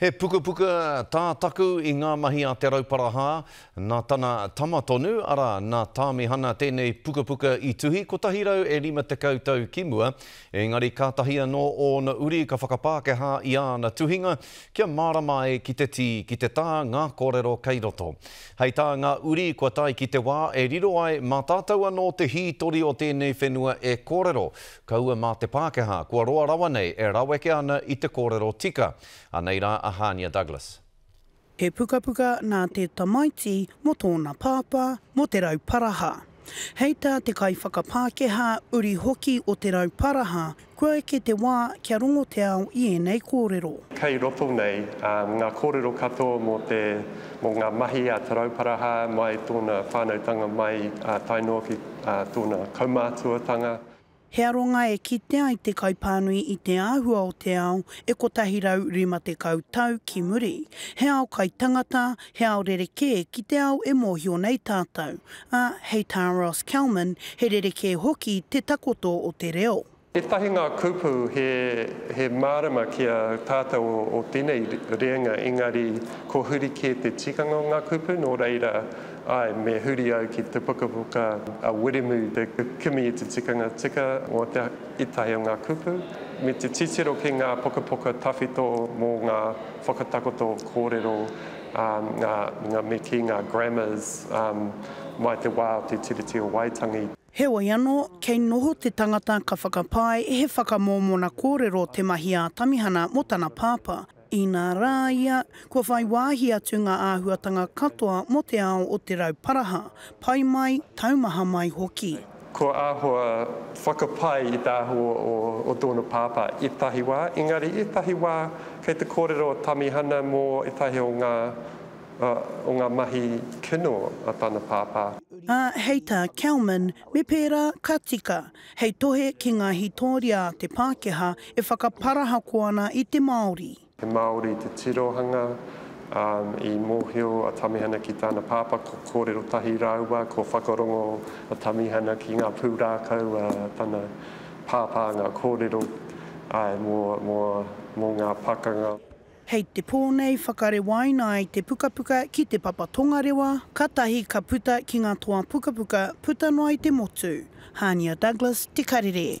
He pukapuka tā Taku i ngā mahi a Te Rauparaha, nā tana tama tonu, arā, nā Tāmihana tēnei pukapuka i tuhi 150 tau ki mua, engari kātahi anō ōna uri ka whakapākehā i āna tuhinga kia mārama ai ki te tī, ki te tā ngā kōrero kei roto. Hei tā ngā uri kua tae ki te wā e riro ai mā tātou anō te hītori o tēnei whenua e kōrero, Kaua mā te Pākehā kua roa rawa nei e raweke ana i te kōrero tika. Anei rā a Hānia Douglas. He pukapuka nā te tamaiti mō tōna pāpā, mō Te Rauparaha. Hei tā te kaiwhakapākehā uri hoki o Te Rauparaha, kua eke te wā kia rongo te ao i ēnei kōrero. Kei roto nei ngā kōrero katoa mō te, mō ngā mahi a Te Rauparaha mai tōna whānautanga mai tae noa ki tōna kaumātuatanga. He aronga e kitea i te kaipānui i te āhua o te ao e 150 tau ki muri, he ao kai tangata, he ao rerekē ki te ao e mōhio nei tātou, ā, hei tā Ross Kelman, he rerekē hoki te takoto o te reo. Ētahi ngā kupu he mārama ki a tātou o tēnei reanga, engari kua huri kē te tikanga o ngā kupu, nō reira Āe, me huri au ki te pukapuka a Wiremu i te kimi i te tikanga tika mō te ētahi o ngā kupu, me te titiro ki ngā pukapuka tawhito mō ngā whakatakoto kōrero, ā, ngā, me kī, ngā grammars, ā, mai te wā o te Tiriti o Waitangi. Heoi anō, kei noho te tangata ka whakapae he whakamōmona kōrero te mahi a Tamihana mō tana pāpā, Inā rā ia, kua whai wāhi atu ngā āhuatanga katoa mō te ao o Te Rauparaha, pai mai, taumaha mai hoki. Kua āhua whakapae i te āhua o tōna pāpā ētahi wā, engari ētahi wā kei te kōrero a Tamihana mō ētahi o ngā o ngā mahi kino a tana pāpā. Ā, hei tā Kelman, me pērā ka tika, hei tohe ki ngā hītoria a te Pākehā e whakaparahako ana i te Māori. He Māori te tirohanga, ā, i mōhio a Tamihana ki tana pāpā, ko kōrero tahi rāua, ko whakarongo a Tamihana ki ngā pūrākau a tana pāpā, ngā kōrero, āe, mō ngā pakanga. Hei te pō nei whakarewaina ai te pukapuka ki Te Papa Tongarewa, katahi ka puta ki nga toa pukapuka puta noa i te motu. Hania Douglas, Te Karere.